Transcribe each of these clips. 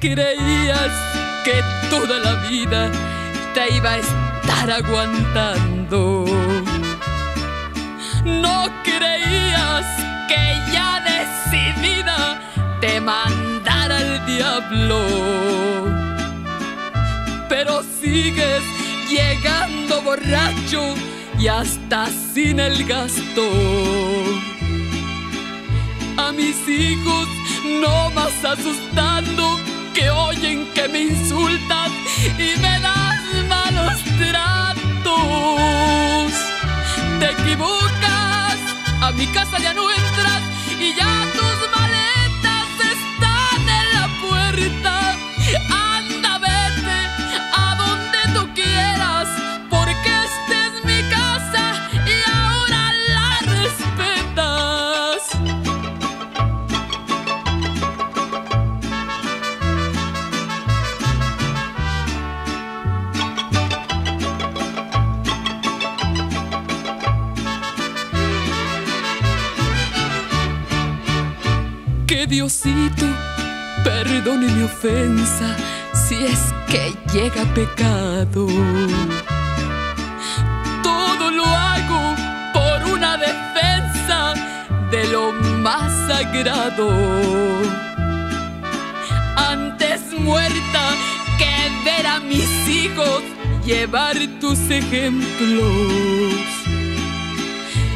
creías que toda la vida te iba a estar aguantando. No creías que ya decidida te mandara el diablo. Pero sigues llegando borracho y hasta sin el gasto. A mis hijos no más asustando y me das malos tratos. Te equivocas, a mi casa ya no entras y ya tus maletas Diosito perdone mi ofensa si es que llega pecado. Todo lo hago por una defensa de lo más sagrado. Antes muerta que ver a mis hijos llevar tus ejemplos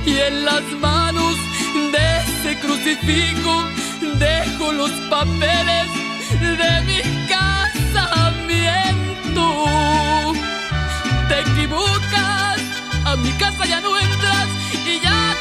y en las manos de ese crucifijo Dejo los papeles de mi casamiento. Te equivocas, a mi casa ya no entras y ya